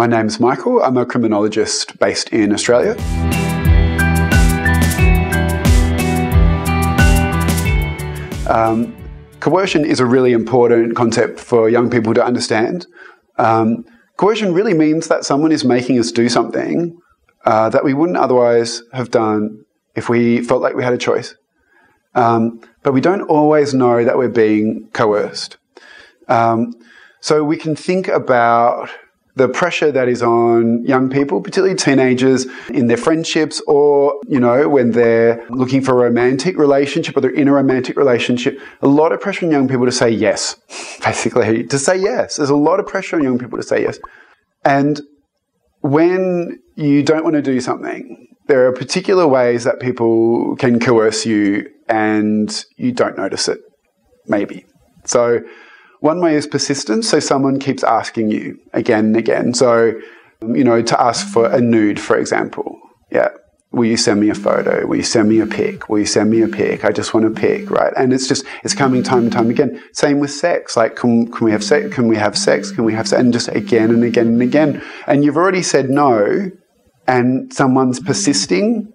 My name's Michael. I'm a criminologist based in Australia. Um, coercion is a really important concept for young people to understand. Um, coercion really means that someone is making us do something uh, that we wouldn't otherwise have done if we felt like we had a choice. Um, but we don't always know that we're being coerced. Um, so we can think about the pressure that is on young people, particularly teenagers, in their friendships or, you know, when they're looking for a romantic relationship or they're in a romantic relationship, a lot of pressure on young people to say yes, basically, to say yes. There's a lot of pressure on young people to say yes. And when you don't want to do something, there are particular ways that people can coerce you and you don't notice it, maybe. So, one way is persistence. So someone keeps asking you again and again. So, um, you know, to ask for a nude, for example. Yeah. Will you send me a photo? Will you send me a pic? Will you send me a pic? I just want a pic, right? And it's just, it's coming time and time again. Same with sex. Like, can, can we have sex? Can we have sex? Can we have sex? And just again and again and again. And you've already said no and someone's persisting.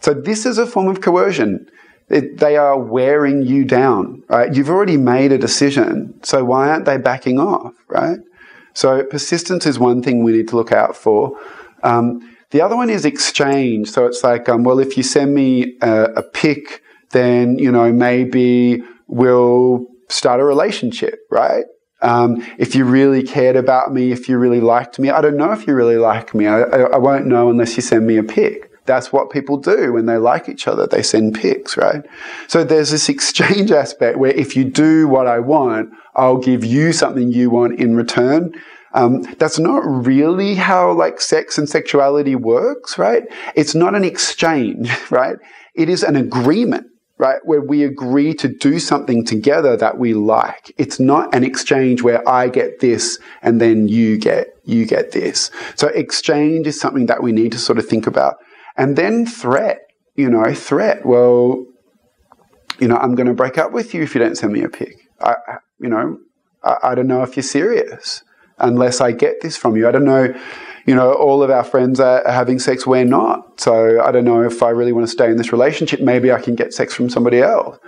So this is a form of coercion. It, they are wearing you down, right? You've already made a decision, so why aren't they backing off, right? So persistence is one thing we need to look out for. Um, the other one is exchange. So it's like, um, well, if you send me a, a pic, then you know maybe we'll start a relationship, right? Um, if you really cared about me, if you really liked me, I don't know if you really like me. I, I, I won't know unless you send me a pic. That's what people do when they like each other. They send pics, right? So there's this exchange aspect where if you do what I want, I'll give you something you want in return. Um, that's not really how like sex and sexuality works, right? It's not an exchange, right? It is an agreement right? Where we agree to do something together that we like. It's not an exchange where I get this and then you get, you get this. So exchange is something that we need to sort of think about. And then threat, you know, threat. Well, you know, I'm going to break up with you if you don't send me a pic. I, you know, I, I don't know if you're serious unless I get this from you. I don't know, you know, all of our friends are, having sex, we're not. So I don't know if I really want to stay in this relationship. Maybe I can get sex from somebody else.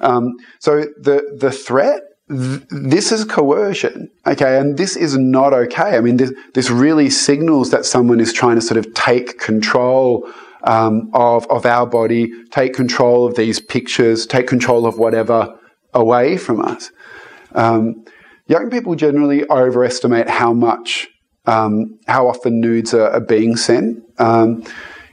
Um, so the the threat this is coercion, okay, and this is not okay. I mean, this, this really signals that someone is trying to sort of take control um, of of our body, take control of these pictures, take control of whatever away from us. Um, young people generally overestimate how much, um, how often nudes are, are being sent. Um,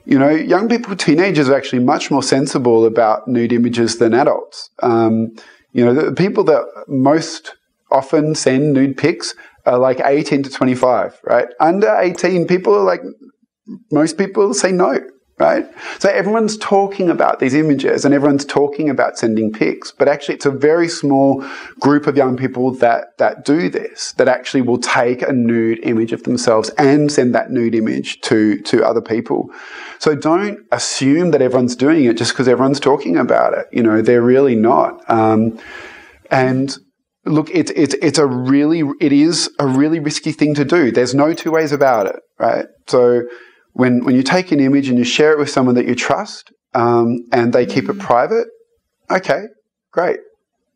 you know, young people, teenagers are actually much more sensible about nude images than adults. Um, you know, the people that most often send nude pics are like 18 to 25, right? Under 18, people are like, most people say no right? So everyone's talking about these images and everyone's talking about sending pics, but actually it's a very small group of young people that, that do this, that actually will take a nude image of themselves and send that nude image to, to other people. So don't assume that everyone's doing it just because everyone's talking about it. You know, they're really not. Um, and look, it's, it's, it's a really, it is a really risky thing to do. There's no two ways about it, right? So, when, when you take an image and you share it with someone that you trust um, and they keep it private, okay, great.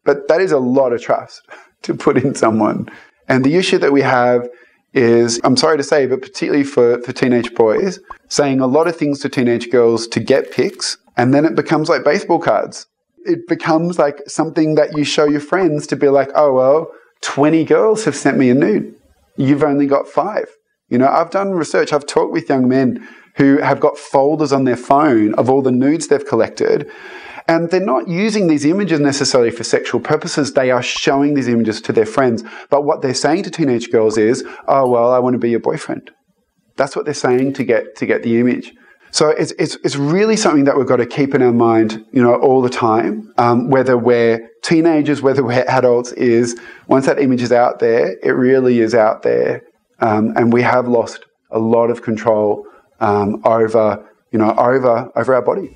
But that is a lot of trust to put in someone. And the issue that we have is, I'm sorry to say, but particularly for, for teenage boys, saying a lot of things to teenage girls to get pics, and then it becomes like baseball cards. It becomes like something that you show your friends to be like, oh, well, 20 girls have sent me a nude. You've only got five. You know, I've done research, I've talked with young men who have got folders on their phone of all the nudes they've collected. And they're not using these images necessarily for sexual purposes. They are showing these images to their friends. But what they're saying to teenage girls is, oh, well, I want to be your boyfriend. That's what they're saying to get, to get the image. So it's, it's, it's really something that we've got to keep in our mind, you know, all the time. Um, whether we're teenagers, whether we're adults, is once that image is out there, it really is out there. Um, and we have lost a lot of control um, over, you know, over, over our body.